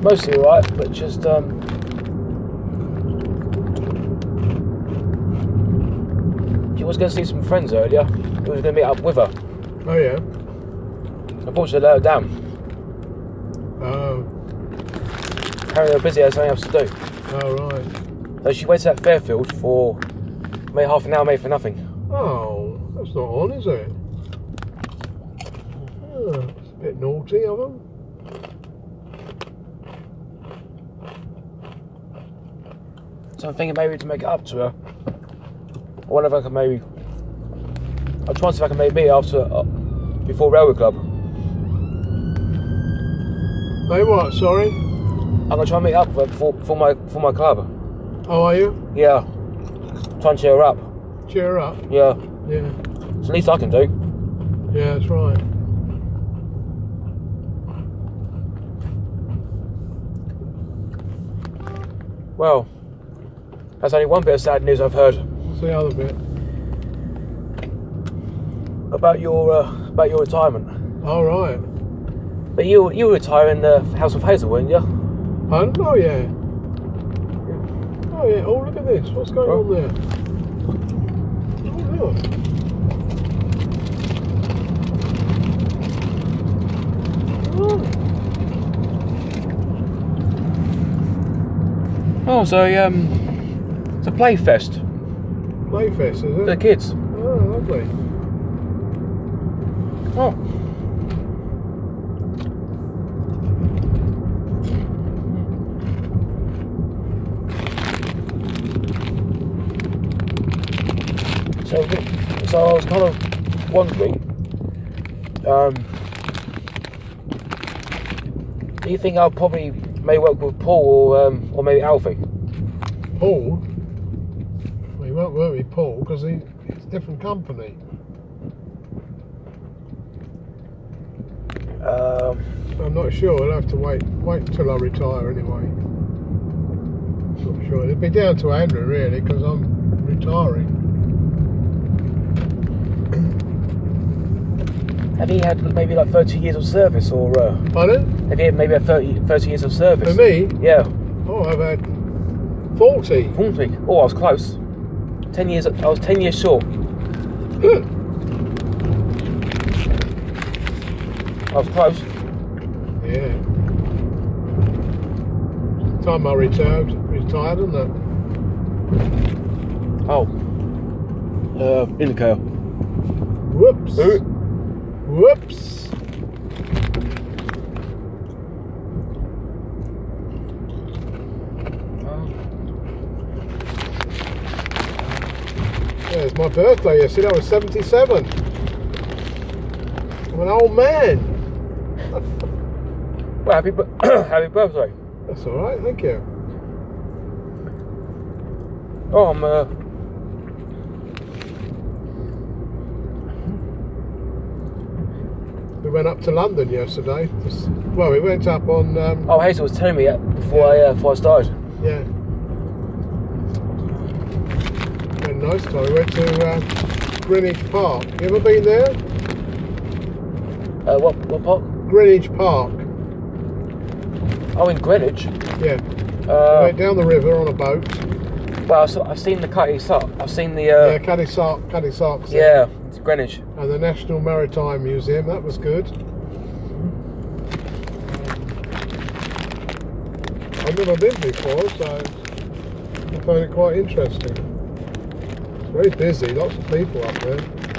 It's mostly alright, but just um, she was going to see some friends earlier. He was going to meet up with her. Oh yeah. Unfortunately, I let her down. Oh. Apparently, they were busy, had something else to do. Oh right. So she waited at Fairfield for maybe half an hour, maybe for nothing. Oh, that's not on, is it? Oh, it's a bit naughty of them. So I'm thinking maybe to make it up to her. I wonder if I can maybe. I'll try and see if I can maybe meet after uh, before railway club. They what? Sorry. I'm gonna try and meet up before, before my for my club. Oh, are you? Yeah. Try and cheer her up. Cheer her up. Yeah. Yeah. It's the least I can do. Yeah, that's right. Well, that's only one bit of sad news I've heard What's the other bit? about your uh, about your retirement. All right. But you you retire in the House of Hazel, weren't you? Oh, oh yeah. Oh yeah. Oh look at this. What's going Oh. on there? Oh look. Oh, Oh, so um, it's a play fest Playfest, is for the kids. Oh, lovely. Oh. So, so I was kind of wondering, um, do you think I'll probably may work with Paul or um, or maybe Alfie? Paul. Won't work Paul because he, it's a different company. Um, I'm not sure. I'll have to wait wait till I retire anyway. Not sure. It'd be down to Andrew really because I'm retiring. have you had maybe like 30 years of service or uh, Pardon? have you had maybe had 30, 30 years of service? For me? Yeah. Oh, I've had 40. 40. Oh, I was close. 10 years, I was 10 years short. I was close. Yeah. Time I retired, retired, isn't it? Oh. Uh, in the car. Whoops. Whoops. Yeah, it's my birthday yesterday. I was 77. I'm an old man. Well, happy, happy birthday. That's all right. Thank you. Oh, I'm, uh, We went up to London yesterday. Just- Well, we went up on. Um, oh, Hazel was telling me that before I, uh, before I started. Yeah. Had a nice time. We went to uh, Greenwich Park. You ever been there? Uh, what, what park? Greenwich Park. Oh, in Greenwich. Yeah. we Uh, went down the river on a boat. well, I've, I've seen the Cutty Sark. I've seen the, uh, yeah, Caddy Sark, Caddy Sark's yeah, it's Greenwich. And the National Maritime Museum. That was good. I've never been before, so I find it quite interesting. Very busy. Lots of people up there.